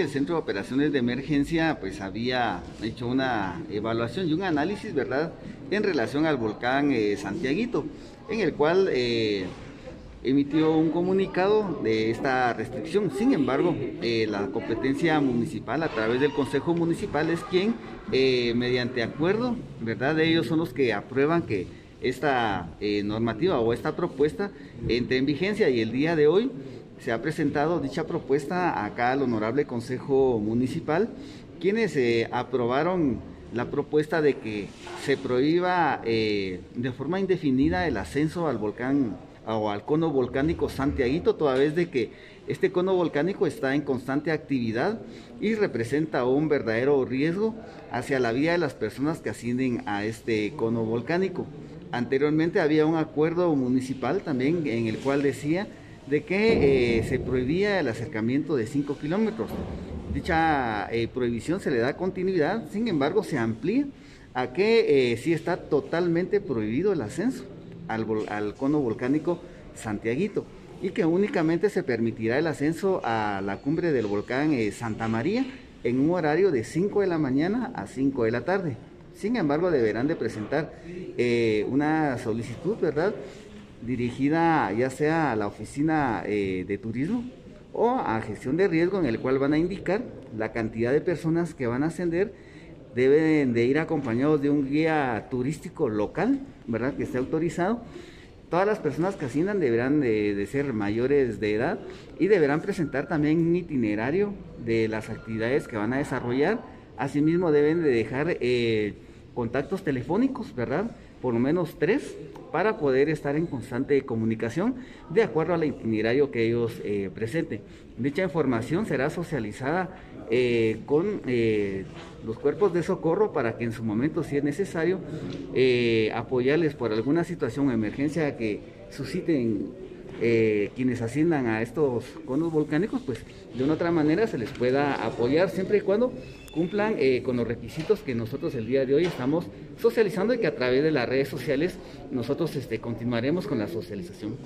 el Centro de Operaciones de Emergencia pues había hecho una evaluación y un análisis, ¿verdad?, en relación al volcán eh, Santiaguito, en el cual eh, emitió un comunicado de esta restricción. Sin embargo, eh, la competencia municipal a través del Consejo Municipal es quien, mediante acuerdo, ¿verdad?, ellos son los que aprueban que esta normativa o esta propuesta entre en vigencia y el día de hoy se ha presentado dicha propuesta acá al Honorable Consejo Municipal, quienes eh, aprobaron la propuesta de que se prohíba eh, de forma indefinida el ascenso al volcán o al cono volcánico Santiaguito, toda vez de que este cono volcánico está en constante actividad y representa un verdadero riesgo hacia la vida de las personas que ascienden a este cono volcánico. Anteriormente había un acuerdo municipal también en el cual decía de que eh, se prohibía el acercamiento de 5 kilómetros. Dicha eh, prohibición se le da continuidad, sin embargo se amplía a que eh, sí está totalmente prohibido el ascenso al, cono volcánico Santiaguito y que únicamente se permitirá el ascenso a la cumbre del volcán Santa María en un horario de 5 de la mañana a 5 de la tarde. Sin embargo, deberán de presentar una solicitud, ¿verdad? Dirigida ya sea a la oficina eh, de turismo o a gestión de riesgo en el cual van a indicar la cantidad de personas que van a ascender deben de ir acompañados de un guía turístico local, ¿verdad? Que esté autorizado. Todas las personas que asciendan deberán de, ser mayores de edad y deberán presentar también un itinerario de las actividades que van a desarrollar. Asimismo deben de dejar eh, contactos telefónicos, ¿verdad? Por lo menos tres para poder estar en constante comunicación de acuerdo al itinerario que ellos eh, presenten. Dicha información será socializada eh, con eh, los cuerpos de socorro para que en su momento, si es necesario, apoyarles por alguna situación o emergencia que susciten quienes asciendan a estos conos volcánicos, pues de una otra manera se les pueda apoyar siempre y cuando cumplan eh, con los requisitos que nosotros el día de hoy estamos socializando y que a través de las redes sociales nosotros este, continuaremos con la socialización.